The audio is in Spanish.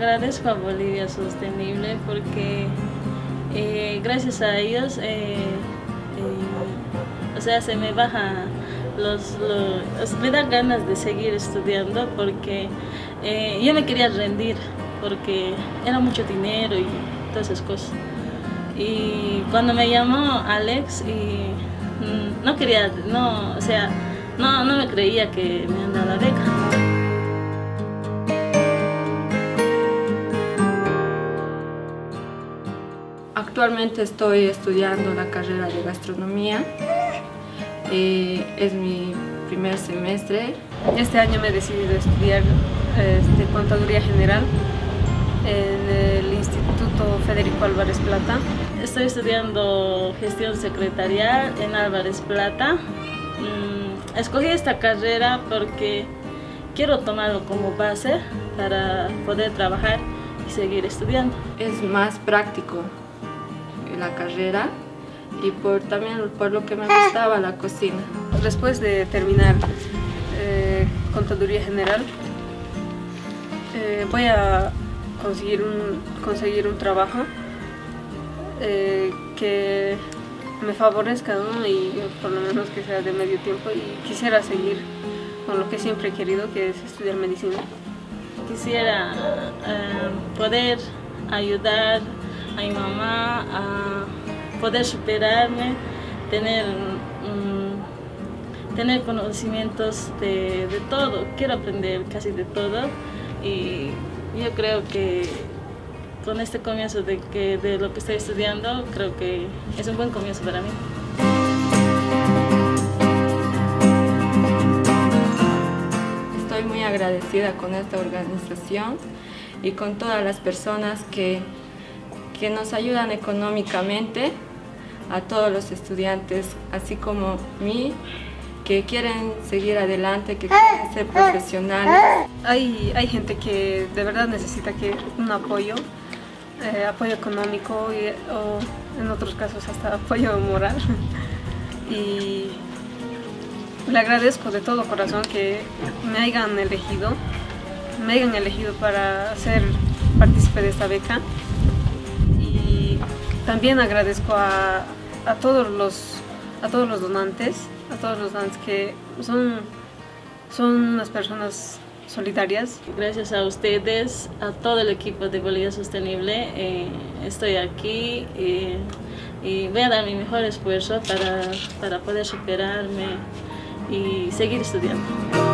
agradezco a Bolivia Sostenible porque eh, gracias a ellos, eh, o sea, se me baja los, me da ganas de seguir estudiando porque yo me quería rendir porque era mucho dinero y todas esas cosas. Y cuando me llamó Alex y mm, no quería, no, o sea, no, no me creía que me han dado la beca. Actualmente estoy estudiando la carrera de gastronomía. Eh, es mi primer semestre. Este año me he decidido estudiar este, contaduría general en el Instituto Federico Álvarez Plata. Estoy estudiando gestión secretarial en Álvarez Plata. Mm, escogí esta carrera porque quiero tomarlo como base para poder trabajar y seguir estudiando. Es más práctico la carrera y por, también por lo que me gustaba la cocina. Después de terminar eh, contaduría general, eh, voy a conseguir un, conseguir un trabajo eh, que me favorezca y por lo menos que sea de medio tiempo y quisiera seguir con lo que siempre he querido que es estudiar medicina. Quisiera eh, poder ayudar a mi mamá a poder superarme, tener, tener conocimientos de, de todo, quiero aprender casi de todo y yo creo que con este comienzo de, que, de lo que estoy estudiando, creo que es un buen comienzo para mí. Estoy muy agradecida con esta organización y con todas las personas que, que nos ayudan económicamente a todos los estudiantes, así como mí, que quieren seguir adelante, que quieren ser profesionales. Hay, hay gente que de verdad necesita que un apoyo, eh, apoyo económico o en otros casos hasta apoyo moral. y le agradezco de todo corazón que me hayan elegido, me hayan elegido para ser partícipe de esta beca. También agradezco a, todos los a todos los donantes a todos los fans que son, son unas personas solitarias. Gracias a ustedes, a todo el equipo de Bolivia Sostenible, eh, estoy aquí eh, y voy a dar mi mejor esfuerzo para, para poder superarme y seguir estudiando.